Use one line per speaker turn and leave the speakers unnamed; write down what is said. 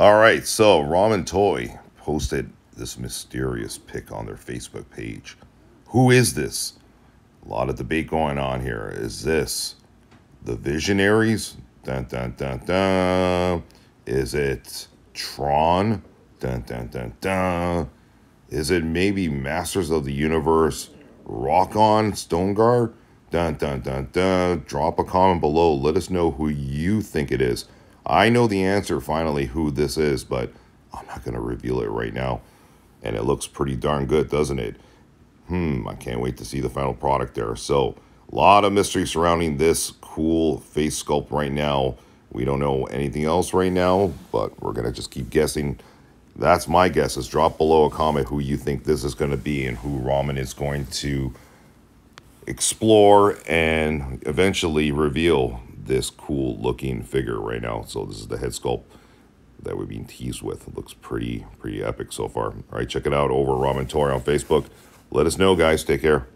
All right, so Ramen Toy posted this mysterious pic on their Facebook page. Who is this? A lot of debate going on here. Is this the Visionaries? Dun dun dun dun. Is it Tron? Dun dun dun dun. Is it maybe Masters of the Universe? Rock on Stonedar? Dun dun dun dun. Drop a comment below. Let us know who you think it is. I know the answer finally who this is, but I'm not going to reveal it right now. And it looks pretty darn good, doesn't it? Hmm, I can't wait to see the final product there. So, a lot of mystery surrounding this cool face sculpt right now. We don't know anything else right now, but we're going to just keep guessing. That's my guesses. Drop below a comment who you think this is going to be and who Ramen is going to explore and eventually reveal this cool looking figure right now. So this is the head sculpt that we've been teased with. It looks pretty, pretty epic so far. All right, check it out over Ramen Toy on Facebook. Let us know, guys. Take care.